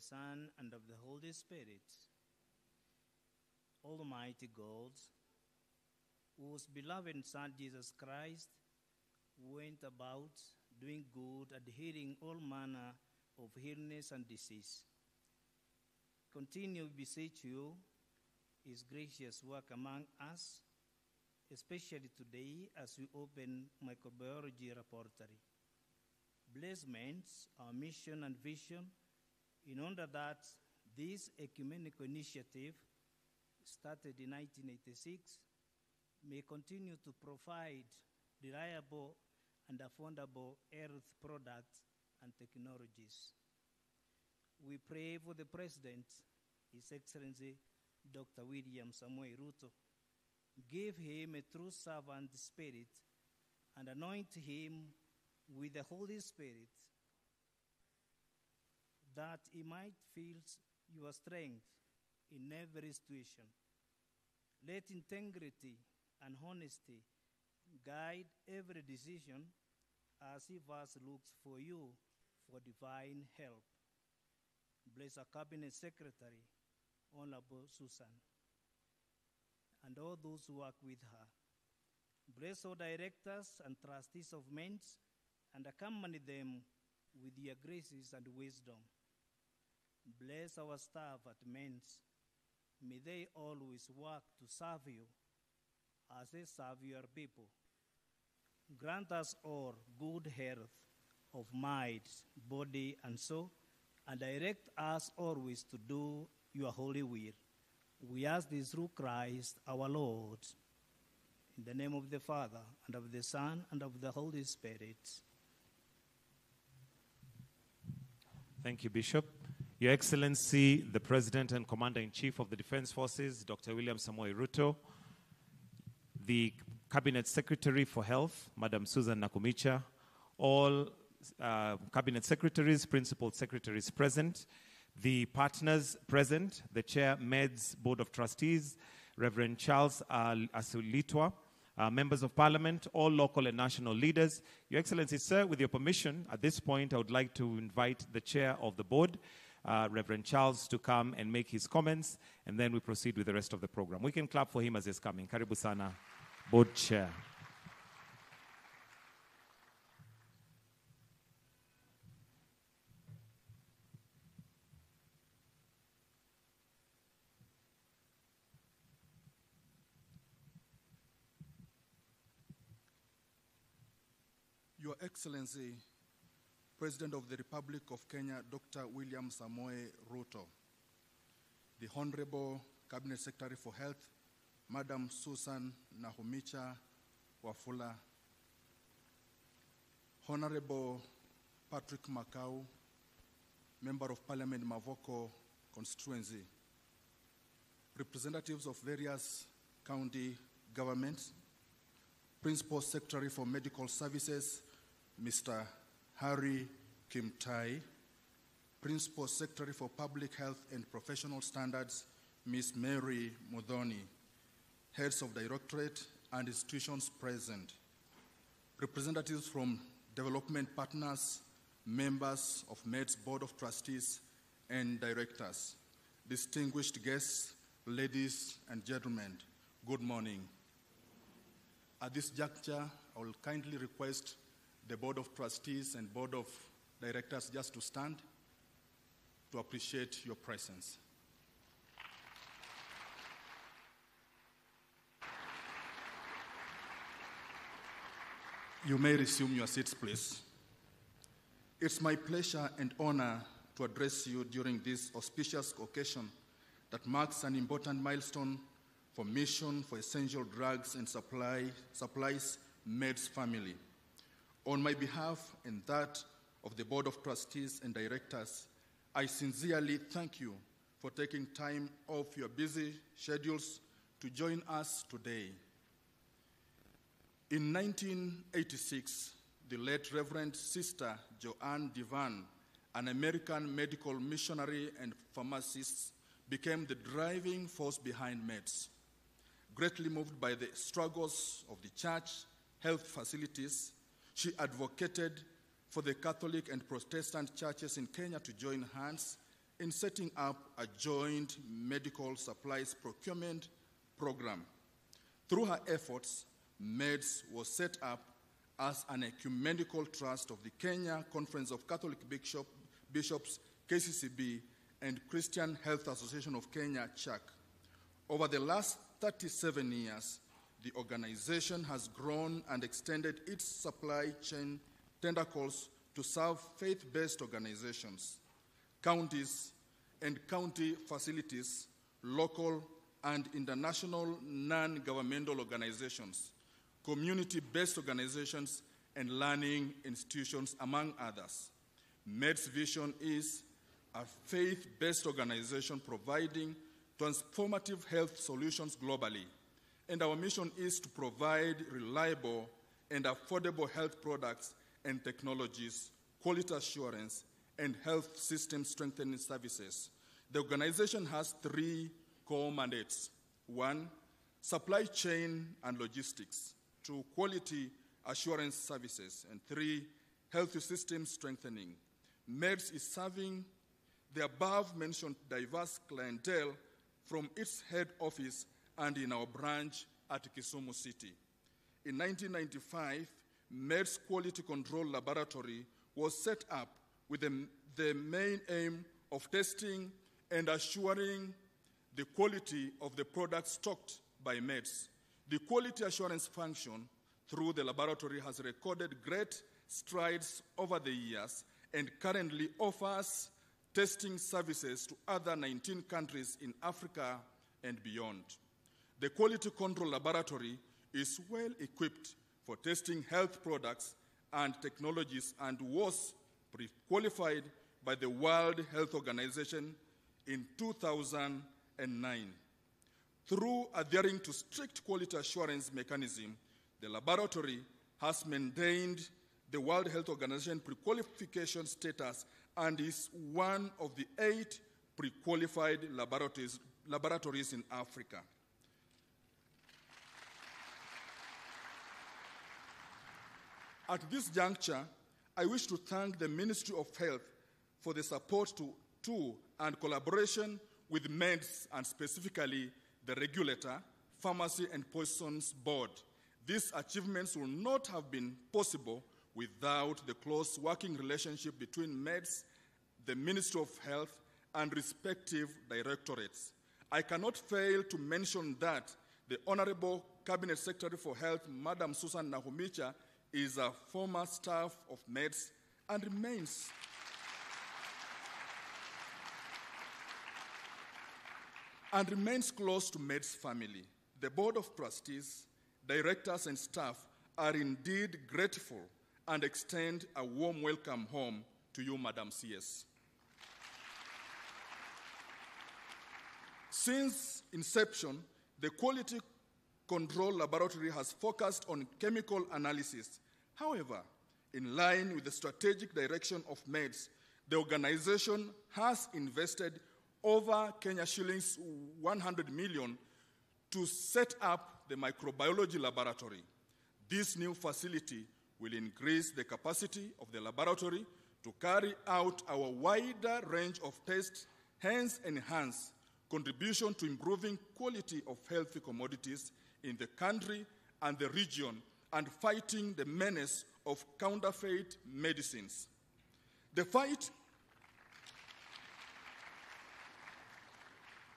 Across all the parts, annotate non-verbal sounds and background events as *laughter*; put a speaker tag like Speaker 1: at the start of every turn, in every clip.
Speaker 1: Son, and of the Holy Spirit. Almighty God, whose beloved Son Jesus Christ went about doing good and healing all manner of illness and disease. Continue, beseech you, his gracious work among us, especially today as we open microbiology laboratory. Bless MEDS our mission and vision in order that this ecumenical initiative, started in 1986, may continue to provide reliable and affordable health products and technologies. We pray for the President, His Excellency Dr. William Samoei Ruto. Give him a true servant spirit and anoint him with the Holy Spirit that he might feel your strength in every situation. Let integrity and honesty guide every decision as he first looks for you for divine help. Bless our cabinet secretary, Honorable Susan, and all those who work with her. Bless all directors and trustees of MEDS and accompany them with your graces and wisdom. Bless our staff at MEDS. May they always work to serve you as they serve your people. Grant us all good health of mind, body, and soul, and direct us always to do your holy will. We ask this through Christ our Lord. In the name of the Father, and of the Son, and of the Holy Spirit.
Speaker 2: Thank you, Bishop. Your Excellency, the President and Commander in Chief of the Defense Forces, Dr. William Samoei Ruto, the Cabinet Secretary for Health, Madam Susan Nakhumicha, all uh, Cabinet Secretaries, Principal Secretaries present, the partners present, the Chair, MEDS Board of Trustees, Reverend Charles uh, Asulitwa, uh, members of parliament, all local and national leaders. Your Excellency, sir, with your permission, at this point, I would like to invite the chair of the board, uh, Reverend Charles, to come and make his comments, and then we proceed with the rest of the program. We can clap for him as he's coming. Karibu sana, board chair.
Speaker 3: Your Excellency, President of the Republic of Kenya, Dr. William Samoei Ruto, the Honorable Cabinet Secretary for Health, Madam Susan Nakhumicha Wafula, Honorable Patrick Makau, Member of Parliament Mavoko constituency, representatives of various county governments, Principal Secretary for Medical Services, Mr. Harry Kimtai, Principal Secretary for Public Health and Professional Standards, Ms. Mary Muthoni, heads of directorate and institutions present, representatives from development partners, members of MED's Board of Trustees and directors, distinguished guests, ladies and gentlemen, good morning. At this juncture, I will kindly request the Board of Trustees and Board of Directors just to stand to appreciate your presence. You may resume your seats, please. It's my pleasure and honor to address you during this auspicious occasion that marks an important milestone for Mission for Essential Drugs and Supply, Supplies MEDS family. On my behalf and that of the Board of Trustees and Directors, I sincerely thank you for taking time off your busy schedules to join us today. In 1986, the late Reverend Sister Joanne Divan, an American medical missionary and pharmacist, became the driving force behind MEDS. Greatly moved by the struggles of the church health facilities, she advocated for the Catholic and Protestant churches in Kenya to join hands in setting up a joint medical supplies procurement program. Through her efforts, MEDS was set up as an ecumenical trust of the Kenya Conference of Catholic Bishop, Bishops, KCCB, and Christian Health Association of Kenya, CHAK. Over the last 37 years, the organization has grown and extended its supply chain tentacles to serve faith based organizations, counties, and county facilities, local and international non governmental organizations, community based organizations, and learning institutions, among others. MED's vision is a faith based organization providing transformative health solutions globally. And our mission is to provide reliable and affordable health products and technologies, quality assurance, and health system strengthening services. The organization has three core mandates one, supply chain and logistics, two, quality assurance services, and three, health system strengthening. MEDS is serving the above mentioned diverse clientele from its head office and in our branch at Kisumu City. In 1995, MEDS Quality Control Laboratory was set up with the, the main aim of testing and assuring the quality of the products stocked by MEDS. The quality assurance function through the laboratory has recorded great strides over the years and currently offers testing services to other 19 countries in Africa and beyond. The Quality Control Laboratory is well equipped for testing health products and technologies and was qualified by the World Health Organization in 2009. Through adhering to strict quality assurance mechanism, the laboratory has maintained the World Health Organization pre-qualification status and is one of the eight pre-qualified laboratories, laboratories in Africa. At this juncture, I wish to thank the Ministry of Health for the support to, to and collaboration with MEDS and specifically the regulator, Pharmacy and Poisons Board. These achievements would not have been possible without the close working relationship between MEDS, the Ministry of Health, and respective directorates. I cannot fail to mention that the Honorable Cabinet Secretary for Health, Madam Susan Nakhumicha, is a former staff of MEDS and remains and remains close to MEDS family. The Board of Trustees, directors, and staff are indeed grateful and extend a warm welcome home to you, Madam CS. Since inception, the Quality Control Laboratory has focused on chemical analysis. However, in line with the strategic direction of MEDS, the organization has invested over Kenya shillings 100 million to set up the microbiology laboratory. This new facility will increase the capacity of the laboratory to carry out our wider range of tests, hence enhance contribution to improving quality of healthy commodities in the country and the region and fighting the menace of counterfeit medicines. The fight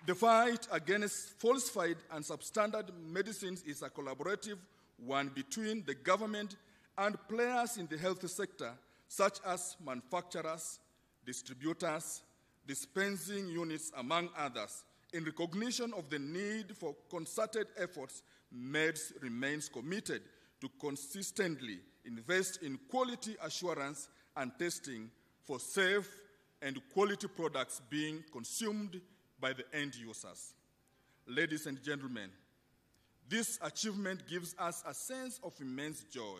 Speaker 3: The fight against falsified and substandard medicines is a collaborative one between the government and players in the health sector, such as manufacturers, distributors, dispensing units, among others. In recognition of the need for concerted efforts, MEDS remains committed to consistently invest in quality assurance and testing for safe and quality products being consumed by the end users. Ladies and gentlemen, this achievement gives us a sense of immense joy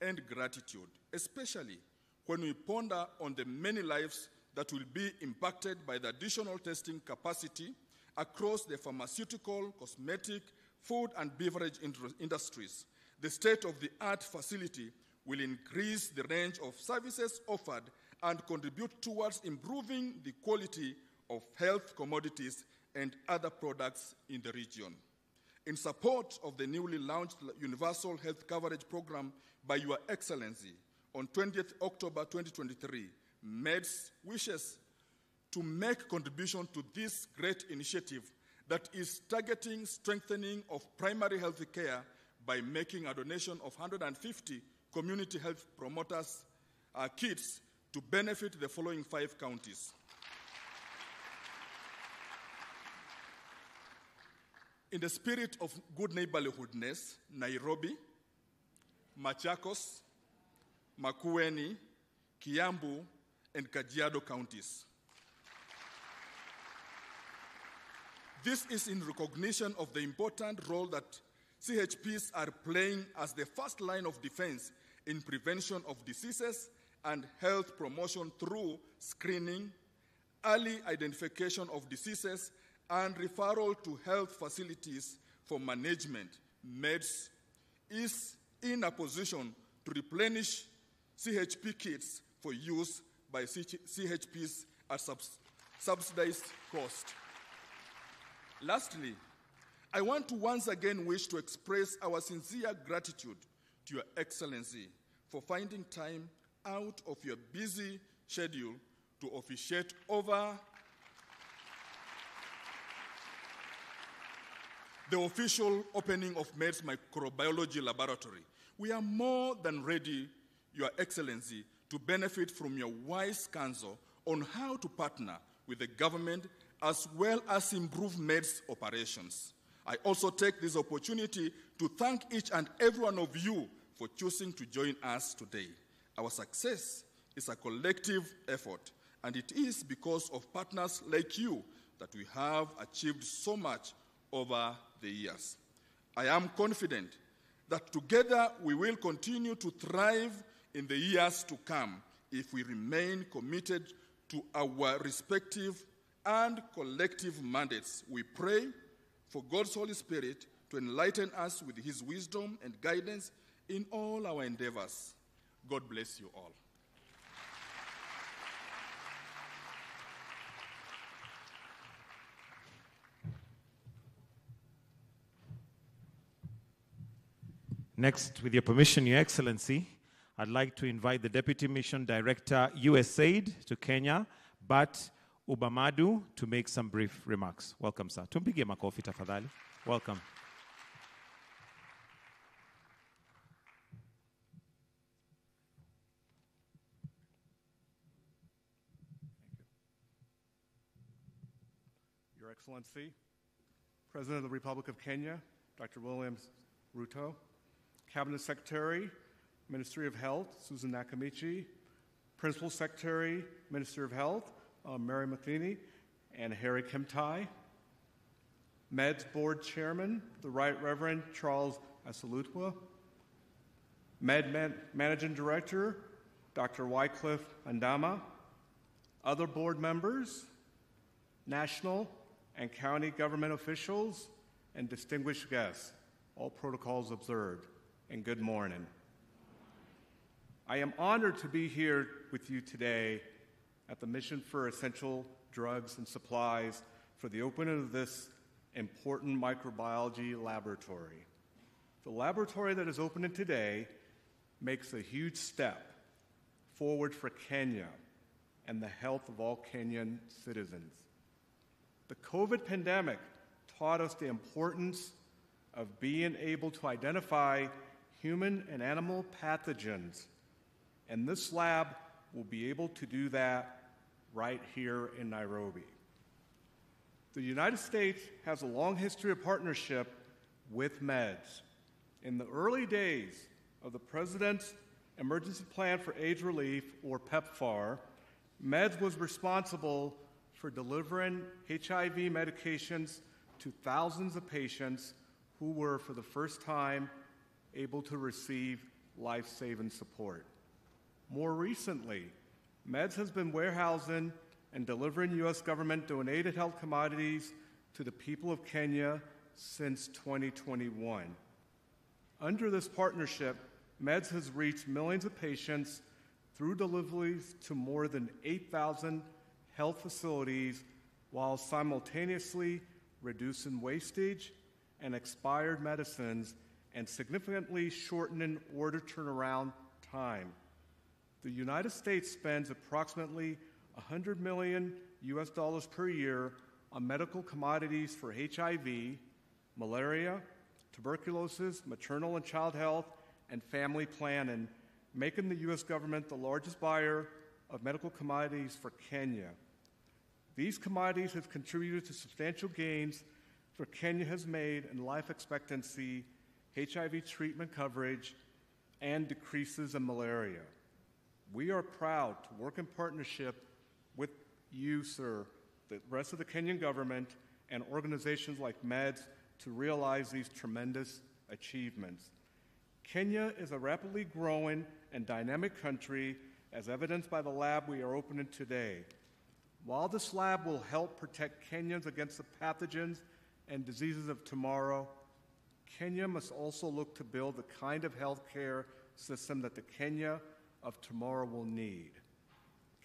Speaker 3: and gratitude, especially when we ponder on the many lives that will be impacted by the additional testing capacity across the pharmaceutical, cosmetic, food, and beverage industries. The state of the art facility will increase the range of services offered and contribute towards improving the quality of health commodities and other products in the region. In support of the newly launched Universal Health Coverage Program by Your Excellency, on 20th October 2023, MEDS wishes to make contribution to this great initiative that is targeting strengthening of primary health care by making a donation of 150 community health promoters uh, kits to benefit the following five counties. In the spirit of good neighborhoodness, Nairobi, Machakos, Makueni, Kiambu, and Kajiado counties. This is in recognition of the important role that CHPs are playing as the first line of defense in prevention of diseases and health promotion through screening, early identification of diseases, and referral to health facilities for management. MEDS is in a position to replenish CHP kits for use by CHPs at subsidized cost. Lastly, I want to once again wish to express our sincere gratitude to Your Excellency for finding time out of your busy schedule to officiate over the official opening of MEDS Microbiology Laboratory. We are more than ready, Your Excellency, to benefit from your wise counsel on how to partner with the government as well as improve MEDS operations. I also take this opportunity to thank each and every one of you for choosing to join us today. Our success is a collective effort, and it is because of partners like you that we have achieved so much over the years. I am confident that together we will continue to thrive in the years to come if we remain committed to our respective and collective mandates. We pray for God's Holy Spirit to enlighten us with His wisdom and guidance in all our endeavors. God bless you all.
Speaker 2: Next, with your permission, Your Excellency, I'd like to invite the Deputy Mission Director, USAID, to Kenya, but Ubamadu, to make some brief remarks. Welcome, sir. Tumpige makofi tafadhali. Welcome.
Speaker 4: Your Excellency, President of the Republic of Kenya, Dr. Williams Ruto, Cabinet Secretary, Ministry of Health, Susan Nakhumicha, Principal Secretary, Minister of Health, uh, Mary Muthoni, and Harry Kimtai, MEDS Board Chairman, the Right Reverend Charles Asalutwa, Med Man- Managing Director, Dr. Wycliffe Andama, other board members, national and county government officials, and distinguished guests, all protocols observed, and good morning. I am honored to be here with you today at the Mission for Essential Drugs and Supplies for the opening of this important microbiology laboratory. The laboratory that is opening today makes a huge step forward for Kenya and the health of all Kenyan citizens. The COVID pandemic taught us the importance of being able to identify human and animal pathogens, and this lab will be able to do that right here in Nairobi. The United States has a long history of partnership with MEDS. In the early days of the President's Emergency Plan for AIDS Relief, or PEPFAR, MEDS was responsible for delivering HIV medications to thousands of patients who were, for the first time, able to receive life saving support. More recently, MEDS has been warehousing and delivering U.S. government donated health commodities to the people of Kenya since 2021. Under this partnership, MEDS has reached millions of patients through deliveries to more than 8,000 health facilities while simultaneously reducing wastage and expired medicines and significantly shortening order turnaround time. The United States spends approximately 100 million US dollars per year on medical commodities for HIV, malaria, tuberculosis, maternal and child health, and family planning, making the US government the largest buyer of medical commodities for Kenya. These commodities have contributed to substantial gains for Kenya has made in life expectancy, HIV treatment coverage, and decreases in malaria. We are proud to work in partnership with you, sir, the rest of the Kenyan government, and organizations like MEDS to realize these tremendous achievements. Kenya is a rapidly growing and dynamic country, as evidenced by the lab we are opening today. While this lab will help protect Kenyans against the pathogens and diseases of tomorrow, Kenya must also look to build the kind of healthcare system that the Kenya of tomorrow will need.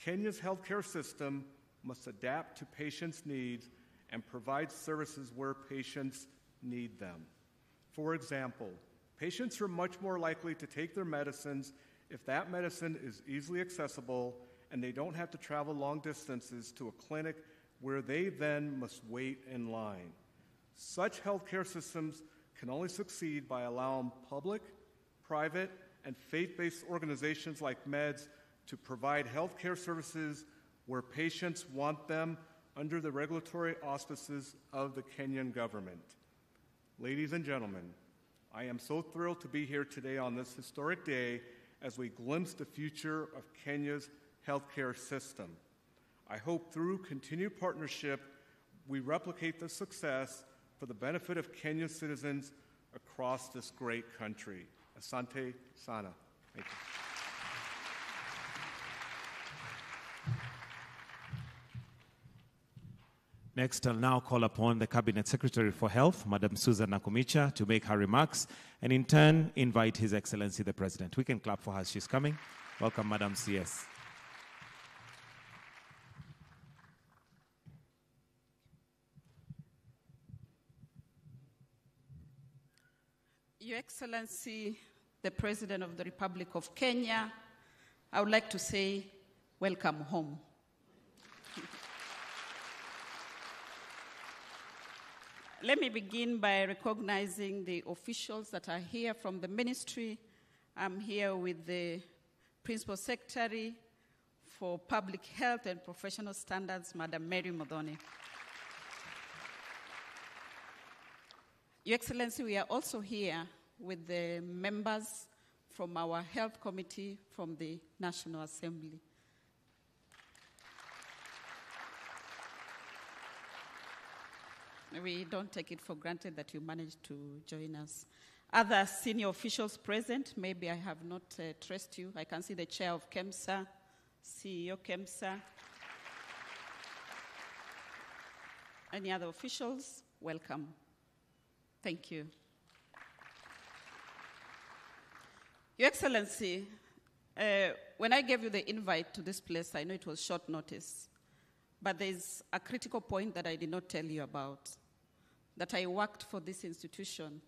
Speaker 4: Kenya's healthcare system must adapt to patients' needs and provide services where patients need them. For example, patients are much more likely to take their medicines if that medicine is easily accessible and they don't have to travel long distances to a clinic where they then must wait in line. Such healthcare systems can only succeed by allowing public, private, and faith based organizations like MEDS to provide healthcare services where patients want them under the regulatory auspices of the Kenyan government. Ladies and gentlemen, I am so thrilled to be here today on this historic day as we glimpse the future of Kenya's healthcare system. I hope through continued partnership, we replicate the success for the benefit of Kenyan citizens across this great country. Asante Sana. Thank you.
Speaker 2: Next, I'll now call upon the Cabinet Secretary for Health, Madam Susan Nakhumicha, to make her remarks and in turn invite His Excellency the President. We can clap for her. She's coming. Welcome, Madam CS.
Speaker 5: Your Excellency, the President of the Republic of Kenya, I would like to say, welcome home. *laughs* Let me begin by recognizing the officials that are here from the ministry. I'm here with the Principal Secretary for Public Health and Professional Standards, Madam Mary Muthoni. Your Excellency, we are also here with the members from our Health Committee from the National Assembly. We don't take it for granted that you managed to join us. Other senior officials present, maybe I have not uh, traced you. I can see the chair of KEMSA, CEO KEMSA. Any other officials? Welcome. Thank you. Your Excellency, uh, when I gave you the invite to this place, I know it was short notice, but there's a critical point that I did not tell you about that I worked for this institution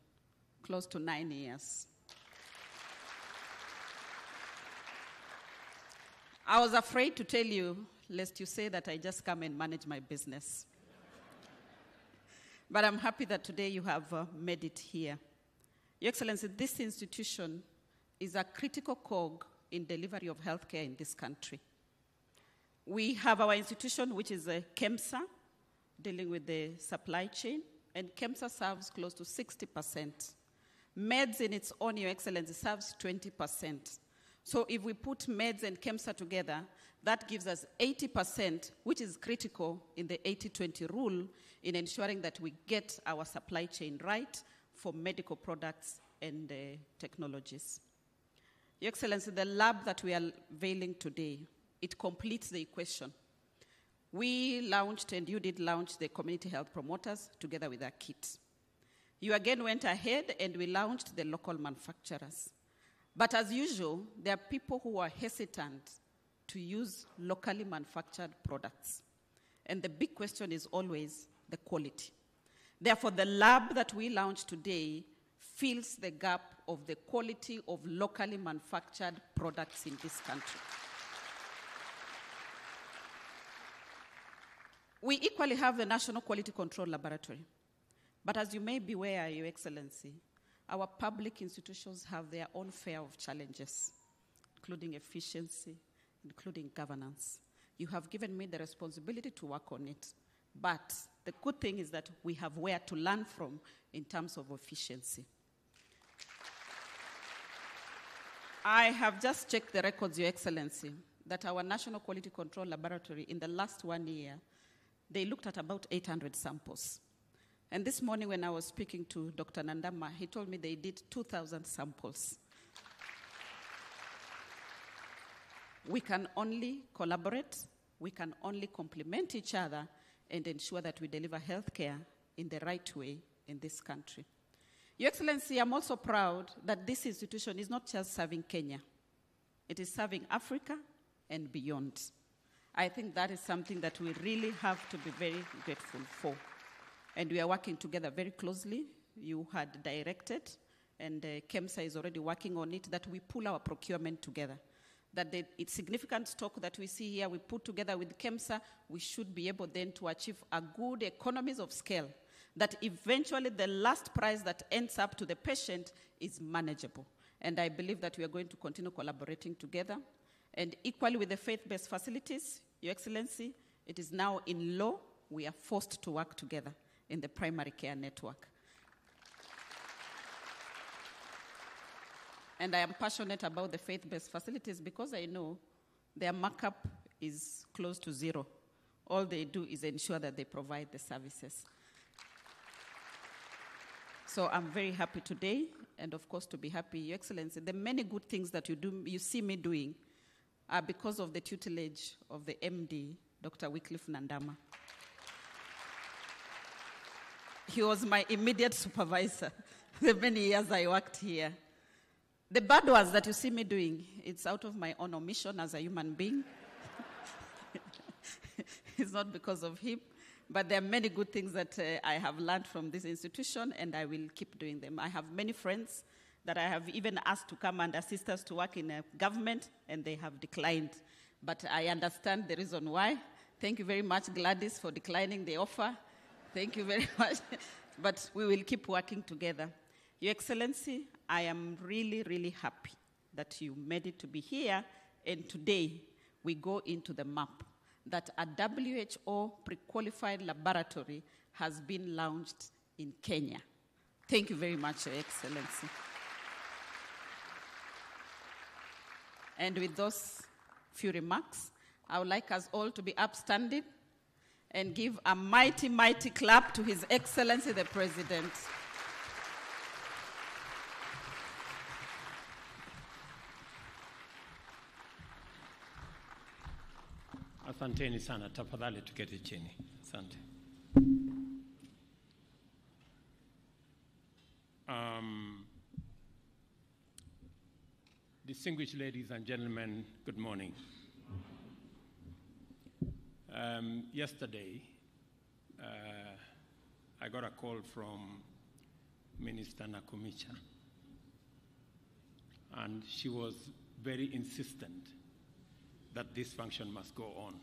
Speaker 5: close to nine years. I was afraid to tell you, lest you say that I just come and manage my business. But I'm happy that today you have uh, made it here. Your Excellency, this institution is a critical cog in delivery of healthcare in this country. We have our institution, which is a KEMSA, dealing with the supply chain, and KEMSA serves close to 60%. MEDS in its own, Your Excellency, serves 20%. So if we put MEDS and KEMSA together, that gives us 80%, which is critical in the 80-20 rule in ensuring that we get our supply chain right for medical products and uh, technologies. Your Excellency, the lab that we are veiling today, it completes the equation. We launched, and you did launch the community health promoters together with our kit. You again went ahead and we launched the local manufacturers. But as usual, there are people who are hesitant to use locally manufactured products. And the big question is always the quality. Therefore, the lab that we launched today fills the gap of the quality of locally manufactured products in this country. We equally have the National Quality Control Laboratory. But as you may be aware, Your Excellency, our public institutions have their own fair of challenges, including efficiency, including governance. You have given me the responsibility to work on it. But the good thing is that we have where to learn from in terms of efficiency. I have just checked the records, Your Excellency, that our National Quality Control Laboratory in the last one year, they looked at about 800 samples. And this morning, when I was speaking to Dr. Nandama, he told me they did 2,000 samples. We can only collaborate, we can only complement each other, and ensure that we deliver healthcare in the right way in this country. Your Excellency, I'm also proud that this institution is not just serving Kenya, it is serving Africa and beyond. I think that is something that we really have to be very grateful for. And we are working together very closely. You had directed, and uh, KEMSA is already working on it, that we pull our procurement together. That the significant stock that we see here, we put together with KEMSA, we should be able then to achieve a good economies of scale. That eventually the last price that ends up to the patient is manageable. And I believe that we are going to continue collaborating together. And equally with the faith based facilities, Your Excellency, it is now in law, we are forced to work together in the primary care network. And I am passionate about the faith based facilities because I know their markup is close to zero. All they do is ensure that they provide the services. So I'm very happy today, and of course, to be happy, Your Excellency. The many good things that you, do, you see me doing are because of the tutelage of the MD, Dr. Wycliffe Nandama. He was my immediate supervisor *laughs* the many years I worked here. The bad ones that you see me doing, it's out of my own omission as a human being. *laughs* it's not because of him, but there are many good things that uh, I have learned from this institution, and I will keep doing them. I have many friends that I have even asked to come and assist us to work in a government, and they have declined. But I understand the reason why. Thank you very much, Gladys, for declining the offer. Thank you very *laughs* much. but we will keep working together. Your Excellency, I am really, really happy that you made it to be here, and today we go into the map that a WHO pre qualified laboratory has been launched in Kenya. Thank you very much, Your Excellency. And with those few remarks, I would like us all to be upstanding and give a mighty, mighty clap to His Excellency the President.
Speaker 6: Asanteni sana, tafadhali tuketi chini. Asante. Um, distinguished ladies and gentlemen, good morning. Um, yesterday, uh, I got a call from Minister Nakhumicha, and she was very insistent that this function must go on.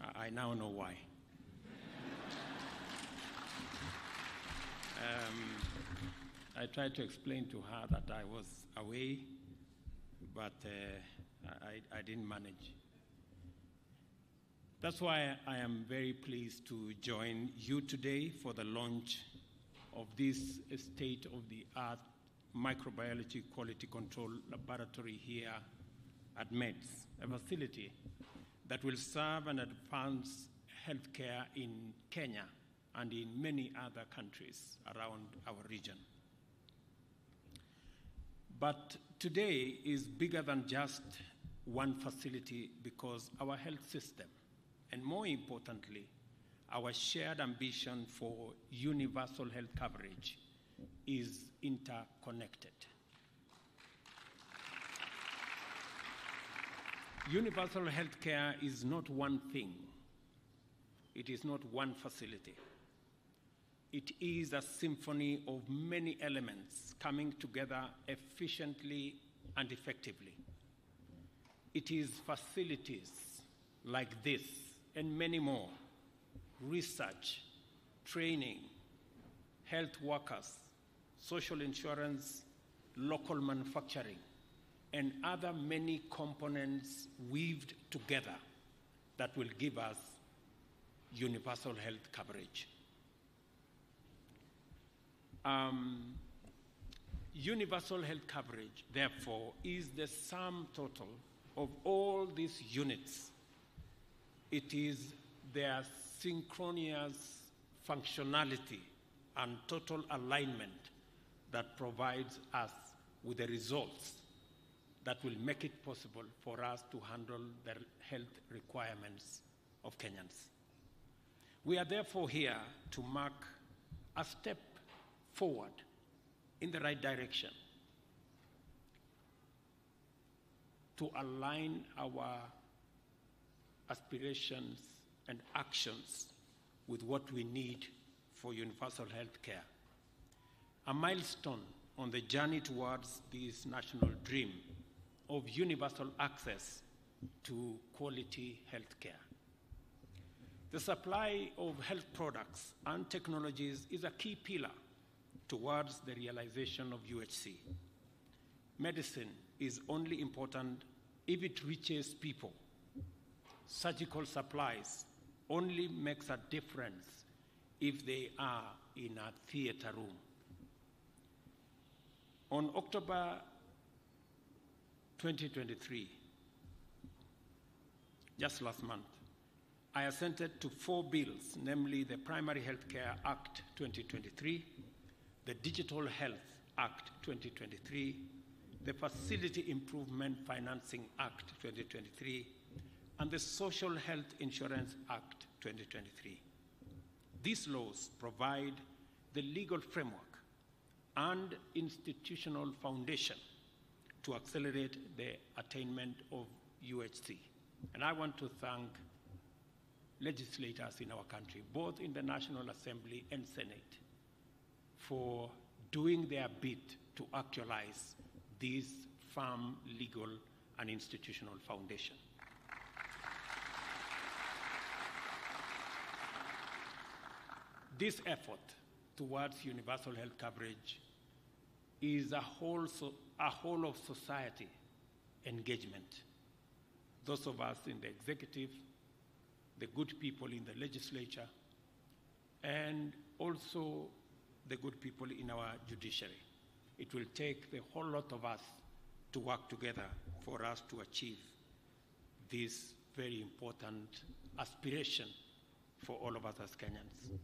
Speaker 6: I, I now know why. *laughs* um, I tried to explain to her that I was away, but uh, I, I didn't manage. That's why I am very pleased to join you today for the launch of this state of the art microbiology quality control laboratory here at MEDS, a facility that will serve and advance healthcare in Kenya and in many other countries around our region. But today is bigger than just one facility because our health system, and more importantly, our shared ambition for universal health coverage is interconnected. Universal health care is not one thing, it is not one facility. It is a symphony of many elements coming together efficiently and effectively. It is facilities like this and many more research, training, health workers, social insurance, local manufacturing, and other many components weaved together that will give us universal health coverage. Um, universal health coverage, therefore, is the sum total of all these units. It is their synchronous functionality and total alignment that provides us with the results that will make it possible for us to handle the health requirements of Kenyans. We are therefore here to mark a step forward in the right direction to align our aspirations and actions with what we need for universal health care. A milestone on the journey towards this national dream of universal access to quality health care. The supply of health products and technologies is a key pillar towards the realization of UHC. Medicine is only important if it reaches people. Surgical supplies only makes a difference if they are in a theater room. On October 2023, just last month, I assented to four bills, namely the Primary Health Care Act 2023, the Digital Health Act 2023, the Facility Improvement Financing Act 2023, and the Social Health Insurance Act 2023. These laws provide the legal framework and institutional foundation to accelerate the attainment of UHC. And I want to thank legislators in our country, both in the National Assembly and Senate, for doing their bit to actualize this firm legal and institutional foundation. This effort towards universal health coverage is a whole, so, a whole of society engagement. Those of us in the executive, the good people in the legislature, and also the good people in our judiciary. It will take the whole lot of us to work together for us to achieve this very important aspiration for all of us as Kenyans.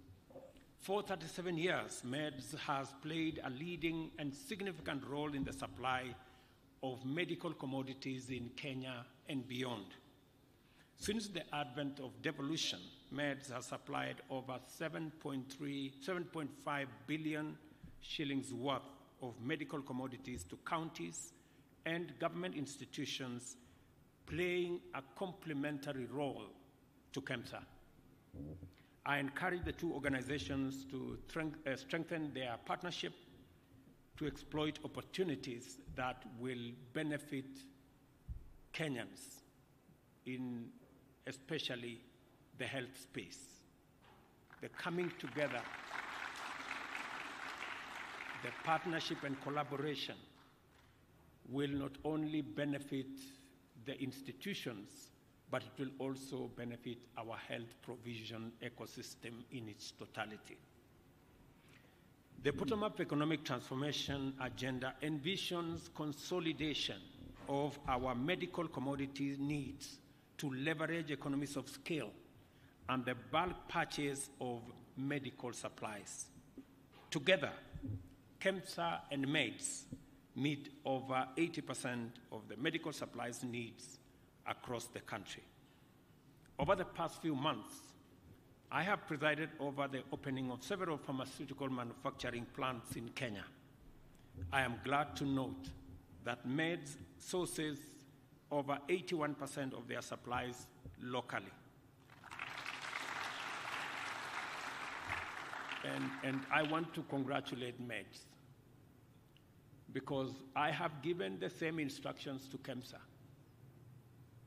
Speaker 6: For 37 years, MEDS has played a leading and significant role in the supply of medical commodities in Kenya and beyond. Since the advent of devolution, MEDS has supplied over 7.3, 7.5 billion shillings worth of medical commodities to counties and government institutions, playing a complementary role to KEMSA. I encourage the two organizations to uh, strengthen their partnership to exploit opportunities that will benefit Kenyans in especially the health space. The coming together, the partnership and collaboration will not only benefit the institutions but it will also benefit our health provision ecosystem in its totality. The bottom up economic transformation agenda envisions consolidation of our medical commodity needs to leverage economies of scale and the bulk purchase of medical supplies. Together, KEMSA and MEDS meet over 80% of the medical supplies needs across the country. Over the past few months, I have presided over the opening of several pharmaceutical manufacturing plants in Kenya. I am glad to note that MEDS sources over 81% of their supplies locally. And, and I want to congratulate MEDS because I have given the same instructions to KEMSA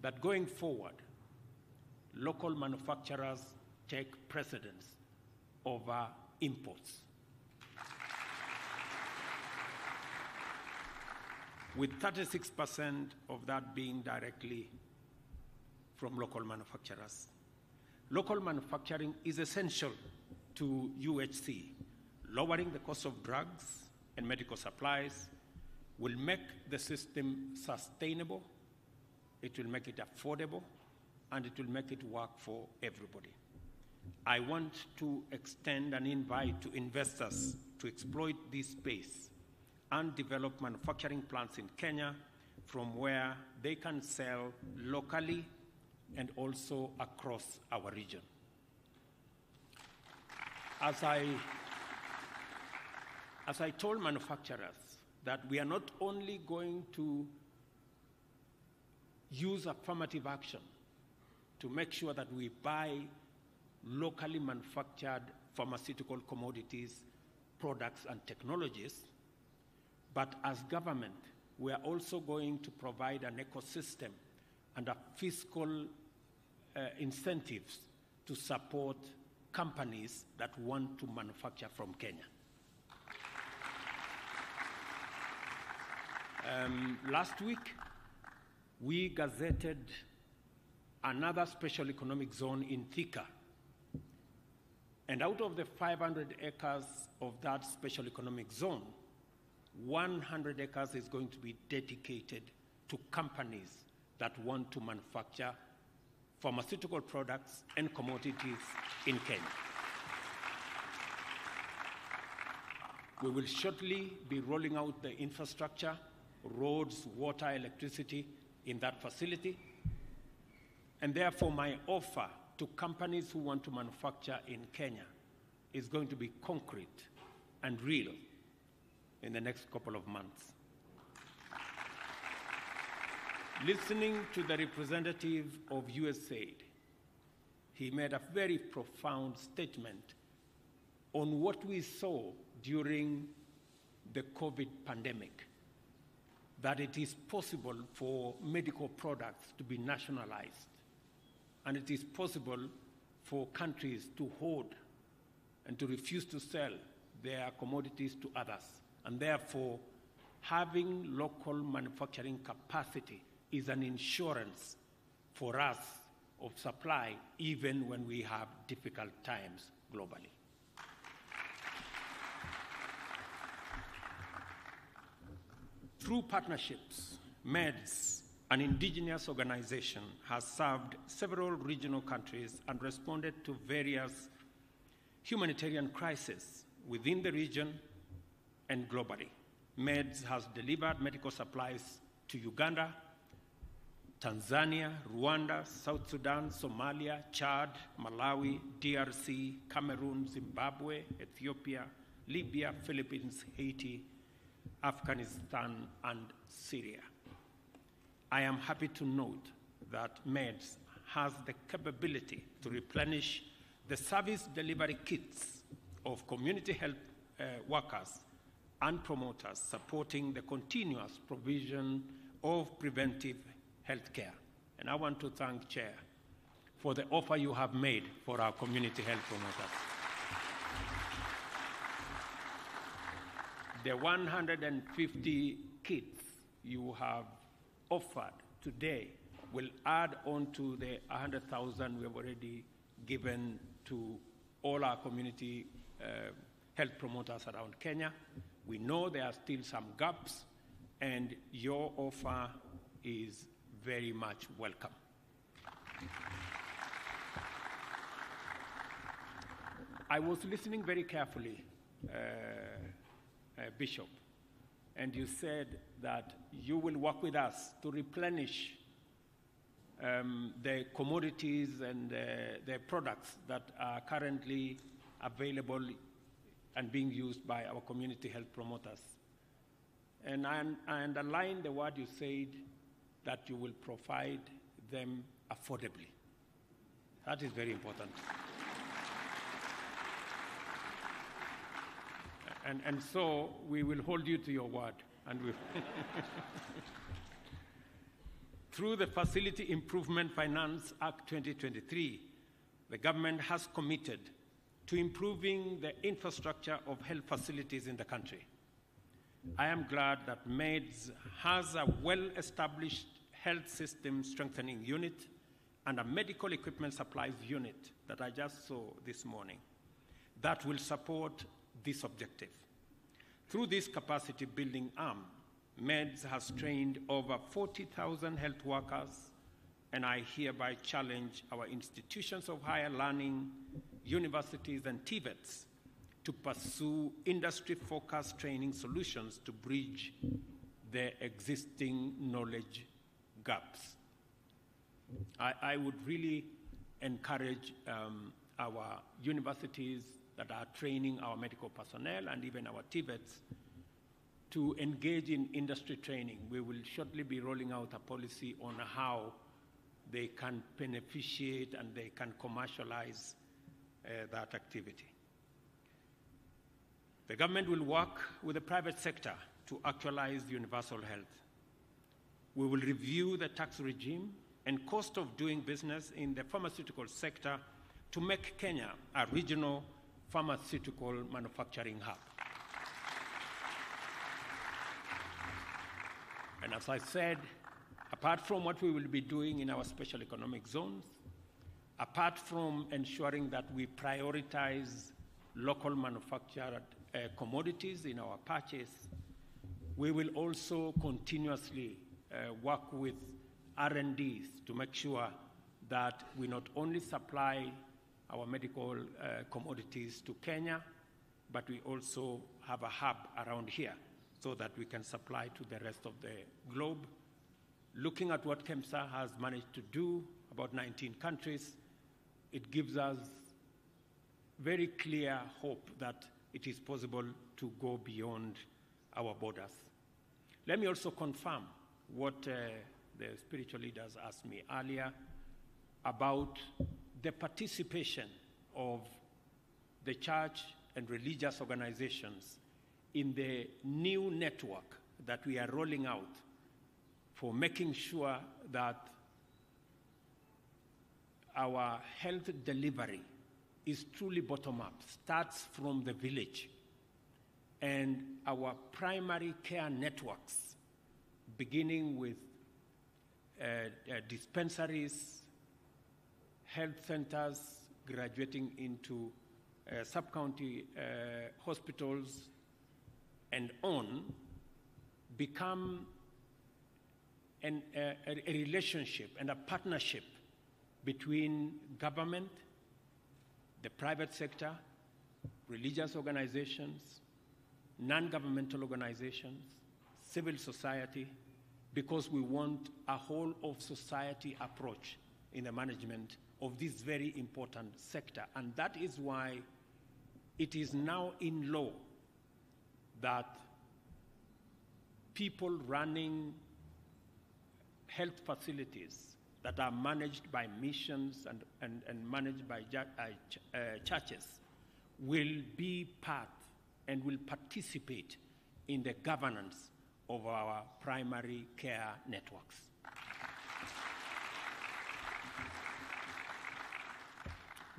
Speaker 6: that going forward, local manufacturers take precedence over imports. With 36% of that being directly from local manufacturers. Local manufacturing is essential to UHC. Lowering the cost of drugs and medical supplies will make the system sustainable, it will make it affordable, and it will make it work for everybody. I want to extend an invite to investors to exploit this space and develop manufacturing plants in Kenya from where they can sell locally and also across our region. As I, as I told manufacturers that we are not only going to use affirmative action to make sure that we buy locally manufactured pharmaceutical commodities, products, and technologies, but as government, we are also going to provide an ecosystem and a fiscal uh, incentives to support companies that want to manufacture from Kenya. Um, last week, we gazetted another special economic zone in Thika. And out of the 500 acres of that special economic zone, 100 acres is going to be dedicated to companies that want to manufacture pharmaceutical products and commodities in Kenya. We will shortly be rolling out the infrastructure, roads, water, electricity in that facility. And therefore, my offer to companies who want to manufacture in Kenya is going to be concrete and real in the next couple of months. Listening to the representative of USAID, he made a very profound statement on what we saw during the COVID pandemic that it is possible for medical products to be nationalized, and it is possible for countries to hoard and to refuse to sell their commodities to others. And therefore, having local manufacturing capacity is an insurance for us of supply even when we have difficult times globally. Through partnerships, MEDS, an indigenous organization, has served several regional countries and responded to various humanitarian crises within the region and globally. MEDS has delivered medical supplies to Uganda, Tanzania, Rwanda, South Sudan, Somalia, Chad, Malawi, DRC, Cameroon, Zimbabwe, Ethiopia, Libya, Philippines, Haiti, Afghanistan, and Syria. I am happy to note that MEDS has the capability to replenish the service delivery kits of community health uh, workers and promoters supporting the continuous provision of preventive health care. And I want to thank Chair for the offer you have made for our community health promoters. The 150 kits you have offered today will add on to the 100,000 we have already given to all our community uh, health promoters around Kenya. We know there are still some gaps, and your offer is very much welcome. I was listening very carefully, uh, Bishop, and you said that you will work with us to replenish um, the commodities and uh, the products that are currently available and being used by our community health promoters. And I, I underline the word you said that you will provide them affordably. That is very important. And, and so we will hold you to your word. And we *laughs* Through the Facility Improvement Finance Act 2023, the government has committed to improving the infrastructure of health facilities in the country. I am glad that MEDS has a well established health system strengthening unit and a medical equipment supplies unit that I just saw this morning that will support this objective. Through this capacity building arm, MEDS has trained over 40,000 health workers, and I hereby challenge our institutions of higher learning, universities, and TVETs to pursue industry focused training solutions to bridge the existing knowledge gaps. I, I would really encourage um, our universities that are training our medical personnel and even our TVETs to engage in industry training. We will shortly be rolling out a policy on how they can beneficiate and they can commercialize uh, that activity. The government will work with the private sector to actualize universal health. We will review the tax regime and cost of doing business in the pharmaceutical sector to make Kenya a regional pharmaceutical manufacturing hub. And as I said, apart from what we will be doing in our special economic zones, apart from ensuring that we prioritize local manufactured uh, commodities in our purchase, we will also continuously uh, work with R&Ds to make sure that we not only supply our medical uh, commodities to Kenya, but we also have a hub around here so that we can supply to the rest of the globe. Looking at what KEMSA has managed to do, about 19 countries, it gives us very clear hope that it is possible to go beyond our borders. Let me also confirm what uh, the spiritual leaders asked me earlier about the participation of the church and religious organizations in the new network that we are rolling out for making sure that our health delivery is truly bottom up, starts from the village. And our primary care networks, beginning with uh, uh, dispensaries, health centers, graduating into uh, sub county uh, hospitals, and on, become an, a, a relationship and a partnership between government, the private sector, religious organizations, non governmental organizations, civil society, because we want a whole of society approach in the management of this very important sector. And that is why it is now in law that people running health facilities that are managed by missions and, and, and managed by uh, uh, churches will be part and will participate in the governance of our primary care networks.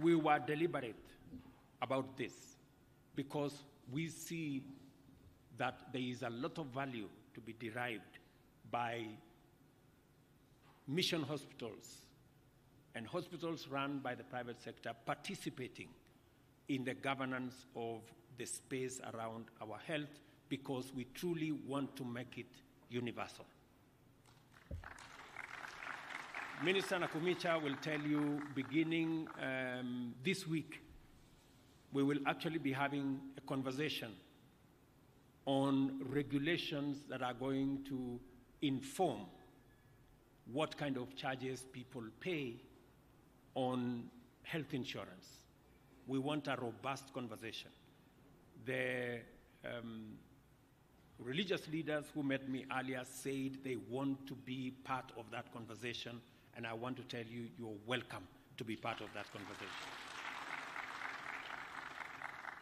Speaker 6: We were deliberate about this because we see that there is a lot of value to be derived by mission hospitals and hospitals run by the private sector participating in the governance of the space around our health because we truly want to make it universal. Minister Nakhumicha will tell you beginning um, this week, we will actually be having a conversation on regulations that are going to inform what kind of charges people pay on health insurance. We want a robust conversation. The um, religious leaders who met me earlier said they want to be part of that conversation, and I want to tell you, you're welcome to be part of that conversation.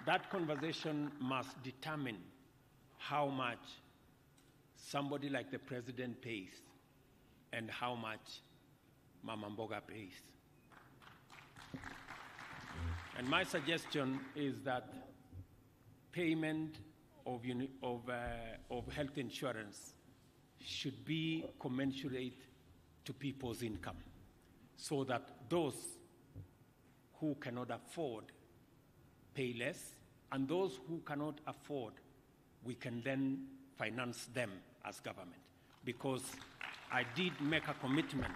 Speaker 6: that conversation must determine how much somebody like the president pays and how much Mama Mboga pays. And my suggestion is that payment of, uni- of, uh, of health insurance should be commensurate to people's income so that those who cannot afford pay less and those who cannot afford we can then finance them as government because i did make a commitment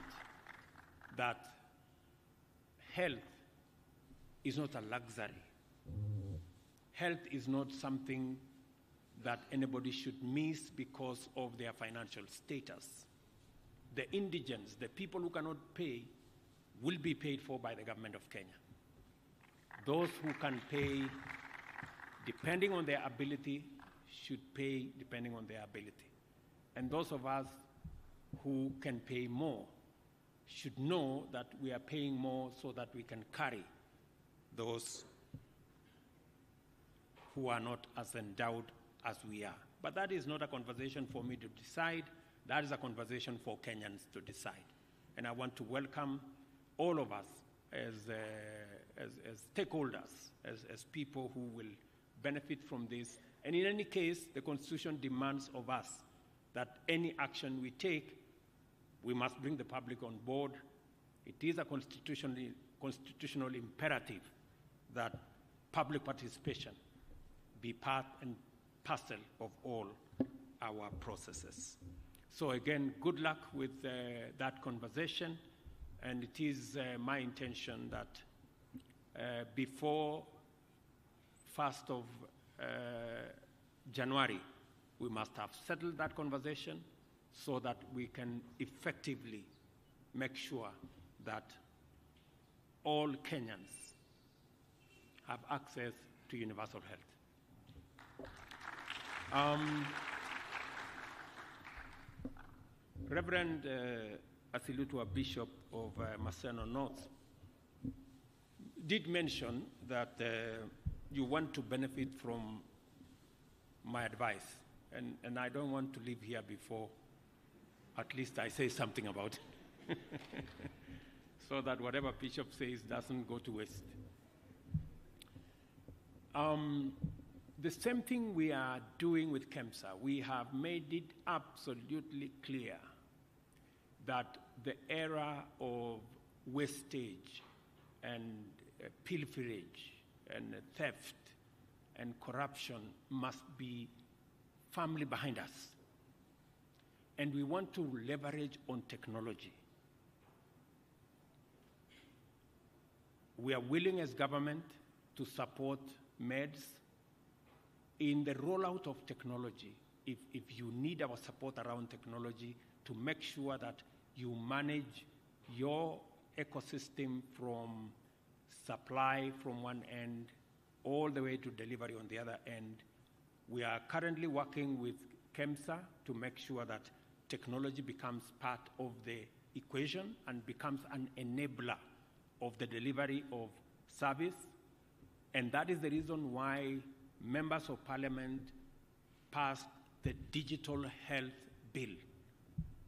Speaker 6: that health is not a luxury health is not something that anybody should miss because of their financial status. The indigents, the people who cannot pay, will be paid for by the government of Kenya. Those who can pay, depending on their ability, should pay depending on their ability. And those of us who can pay more should know that we are paying more so that we can carry those who are not as endowed as we are. But that is not a conversation for me to decide. That is a conversation for Kenyans to decide. And I want to welcome all of us as, uh, as, as stakeholders, as, as people who will benefit from this. And in any case, the Constitution demands of us that any action we take, we must bring the public on board. It is a constitutionally, constitutional imperative that public participation be part and parcel of all our processes. So, again, good luck with uh, that conversation. And it is uh, my intention that uh, before 1st of uh, January, we must have settled that conversation so that we can effectively make sure that all Kenyans have access to universal health. Um, Reverend uh, Asilutwa, Bishop of uh, Maseno North, did mention that uh, you want to benefit from my advice, and, and I don't want to leave here before at least I say something about it, *laughs* so that whatever Bishop says doesn't go to waste. Um, the same thing we are doing with KEMSA. We have made it absolutely clear that the era of wastage and uh, pilferage and uh, theft and corruption must be firmly behind us. And we want to leverage on technology. We are willing as government to support MEDS in the rollout of technology, if, if you need our support around technology to make sure that you manage your ecosystem from supply from one end all the way to delivery on the other end, we are currently working with KEMSA to make sure that technology becomes part of the equation and becomes an enabler of the delivery of service. And that is the reason why members of parliament passed the digital health bill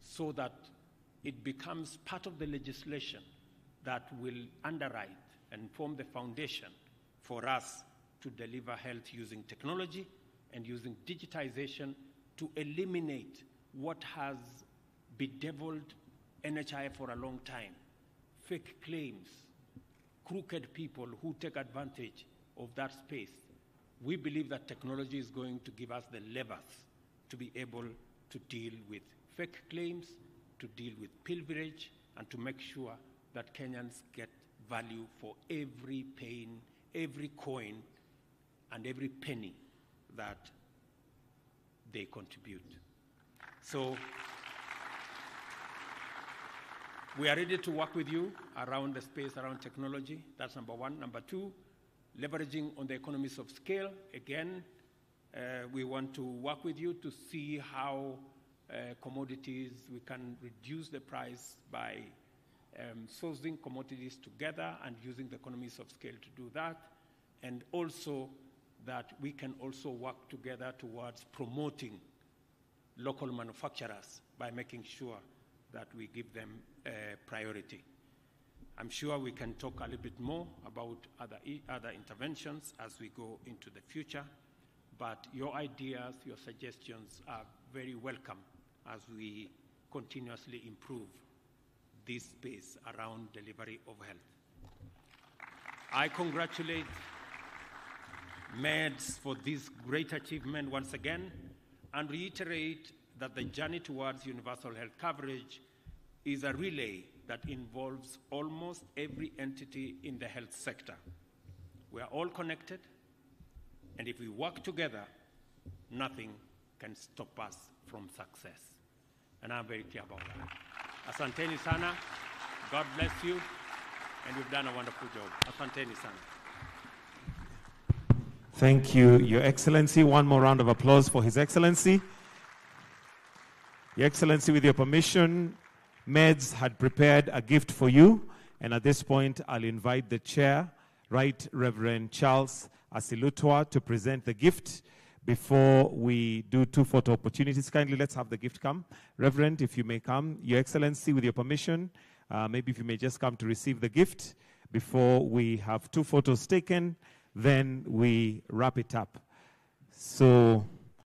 Speaker 6: so that it becomes part of the legislation that will underwrite and form the foundation for us to deliver health using technology and using digitization to eliminate what has bedeviled NHIF for a long time. Fake claims, crooked people who take advantage of that space. We believe that technology is going to give us the levers to be able to deal with fake claims, to deal with pilferage, and to make sure that Kenyans get value for every pain, every coin, and every penny that they contribute. So, we are ready to work with you around the space around technology. That's number one. Number two, leveraging on the economies of scale. Again, uh, we want to work with you to see how uh, commodities, we can reduce the price by um, sourcing commodities together and using the economies of scale to do that. And also that we can also work together towards promoting local manufacturers by making sure that we give them uh, priority. I'm sure we can talk a little bit more about other, other interventions as we go into the future, but your ideas, your suggestions are very welcome as we continuously improve this space around delivery of health. I congratulate MEDS for this great achievement once again and reiterate that the journey towards universal health coverage is a relay that involves almost every entity in the health sector. We are all connected, and if we work together, nothing can stop us from success. And I'm very clear about that. Asanteni sana. God bless you. And you've done a wonderful job. Asanteni sana.
Speaker 2: Thank you, Your Excellency. One more round of applause for His Excellency. Your Excellency, with your permission, MEDS had prepared a gift for you. And at this point, I'll invite the chair, Right Reverend Charles Asilutwa, to present the gift before we do two photo opportunities. Kindly let's have the gift come. Reverend, if you may come. Your Excellency, with your permission, uh, maybe if you may just come to receive the gift before we have two photos taken, then we wrap it up. So